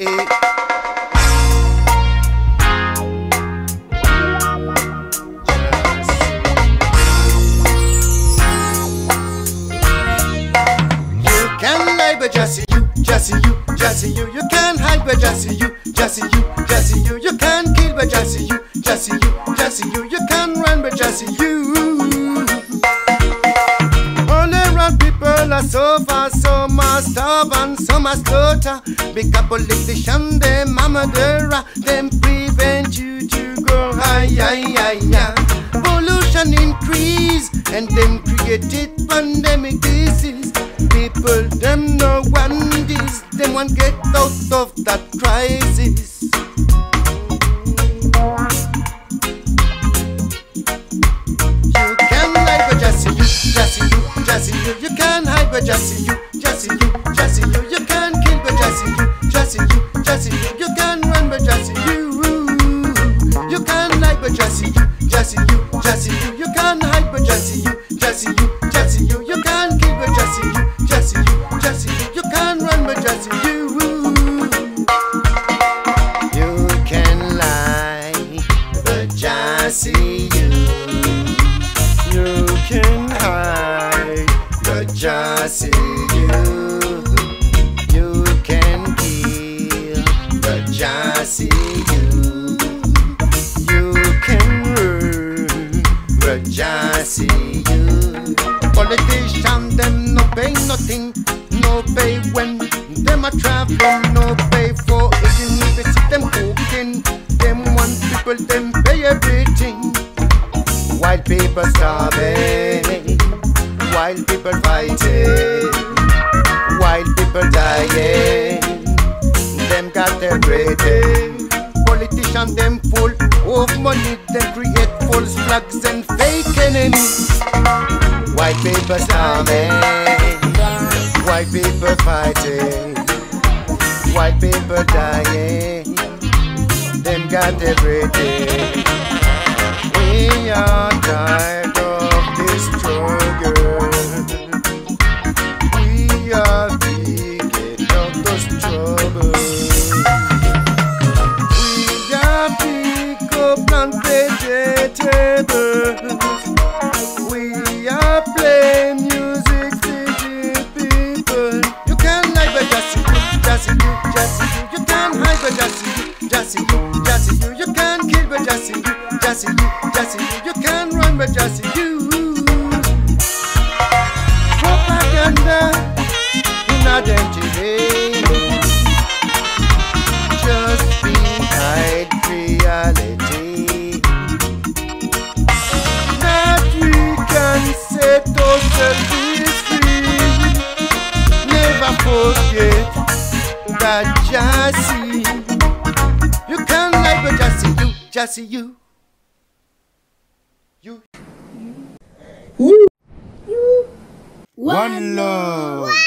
You can lie, but Jah see you, Jah see you, Jah see you. You can hide, but Jah see you, Jah see you, Jah see you. You can kill, but Jah see you, Jah see you, Jah see you. You can run, but Jah see you. So far, some are starve and some are slaughter. Big up politician, them a murderer, them prevent you to go high, high. Pollution increase and them created pandemic disease. People them no want this, them want get out of that crisis. You can lie, but Jah see you, Jah see you, you. You but Jah see you, Jah see you, Jah see you. You can't kill, but Jah see you, Jah see you, Jah see you. You can't run, but Jah see you. You can lie, but Jah see you, Jah see you, Jah see you. You can't hide, but Jah see you, Jah see you, Jah see you. But Jah see you. You can kill, but Jah see you. You can run, but Jah see you. Politicians them no pay nothing, no pay when them a travel, no pay for them cooking. Them want people them pay everything. While people starving, while people fighting, while people dying, them got everything. Politicians them full of money, them create false flags and fake enemies. White people starving, white people fighting, white people dying, them got everything. We are tired you, Jah see you, you. You can kill, but Jah see you, Jah see you, Jah see you. You can't run, but Jah see you. Propaganda in a empty day. Just behind reality that we can set ourselves free. Never forget that Jah see. Jah see, you, Jah see, you. You. One love.